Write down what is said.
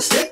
Stick